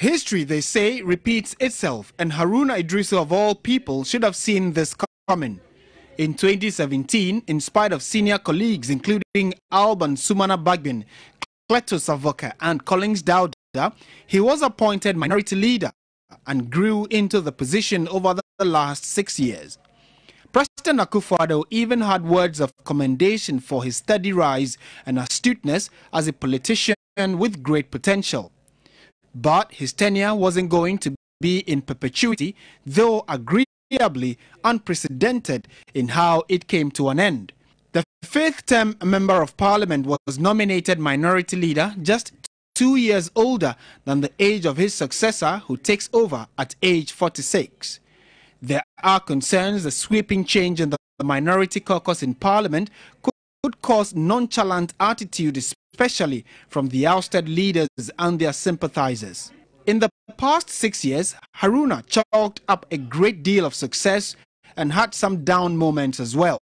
History, they say, repeats itself, and Haruna Iddrisu, of all people, should have seen this coming. In 2017, in spite of senior colleagues including Alban Sumana Bagbin, Cletus Avoka, and Collins Dauda, he was appointed minority leader and grew into the position over the last six years. President Akufo-Addo even had words of commendation for his steady rise and astuteness as a politician with great potential. But his tenure wasn't going to be in perpetuity, though agreeably unprecedented in how it came to an end. The fifth term member of parliament was nominated minority leader just two years older than the age of his successor who takes over at age 46. There are concerns the sweeping change in the minority caucus in parliament could, could cause nonchalant attitude especially from the ousted leaders and their sympathizers. In the past six years, Haruna chalked up a great deal of success and had some down moments as well.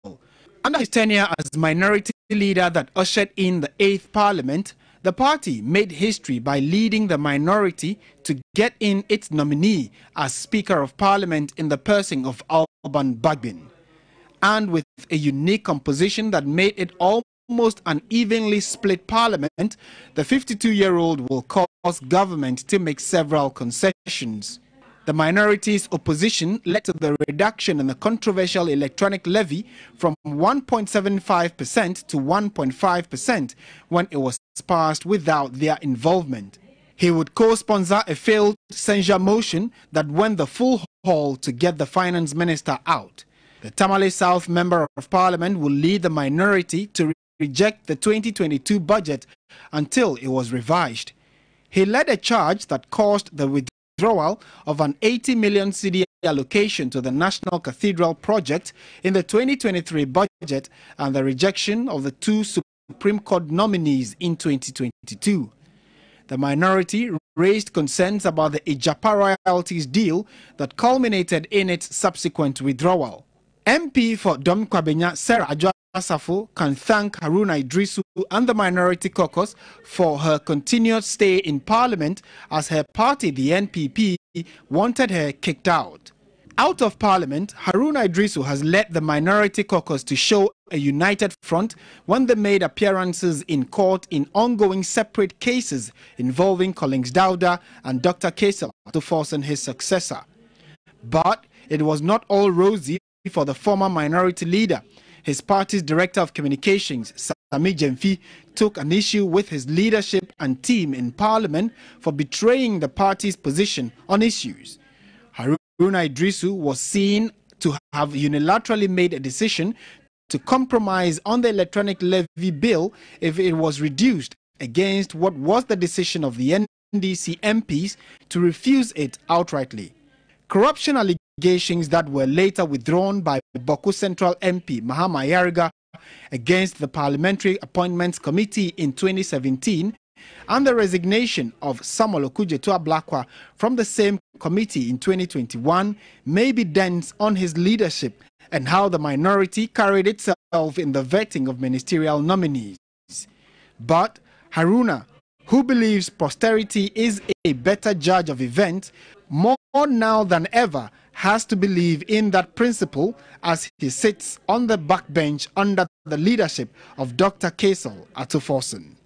Under his tenure as minority leader that ushered in the 8th Parliament, the party made history by leading the minority to get in its nominee as Speaker of Parliament in the person of Alban Bagbin. And with a unique composition that made it all almost an evenly split parliament, the 52-year-old will cause government to make several concessions. The minority's opposition led to the reduction in the controversial electronic levy from 1.75% to 1.5% when it was passed without their involvement. He would co-sponsor a failed censure motion that went the full haul to get the finance minister out. The Tamale South Member of Parliament will lead the minority to reject the 2022 budget until it was revised. He led a charge that caused the withdrawal of an 80 million cedi allocation to the National Cathedral project in the 2023 budget and the rejection of the two Supreme Court nominees in 2022. The minority raised concerns about the Agyapa royalties deal that culminated in its subsequent withdrawal. MP for Dome Kwabenya Sarah Asafo can thank Haruna Iddrisu and the Minority Caucus for her continued stay in Parliament as her party, the NPP, wanted her kicked out. Out of Parliament, Haruna Iddrisu has led the Minority Caucus to show a united front when they made appearances in court in ongoing separate cases involving Collins Dauda and Dr. Cassiel Ato-Forson his successor. But it was not all rosy for the former minority leader. His party's director of communications, Sammy Gyamfi, took an issue with his leadership and team in parliament for betraying the party's position on issues. Haruna Iddrisu was seen to have unilaterally made a decision to compromise on the electronic levy bill if it was reduced against what was the decision of the NDC MPs to refuse it outrightly. Corruption allegations that were later withdrawn by Bawku Central MP Mahama Ayariga against the Parliamentary Appointments Committee in 2017 and the resignation of Samuel Okudzeto Ablakwa from the same committee in 2021 may be dents on his leadership and how the minority carried itself in the vetting of ministerial nominees. But Haruna, who believes posterity is a better judge of events, more now than ever has to believe in that principle as he sits on the backbench under the leadership of Dr. Cassiel Ato-Forson.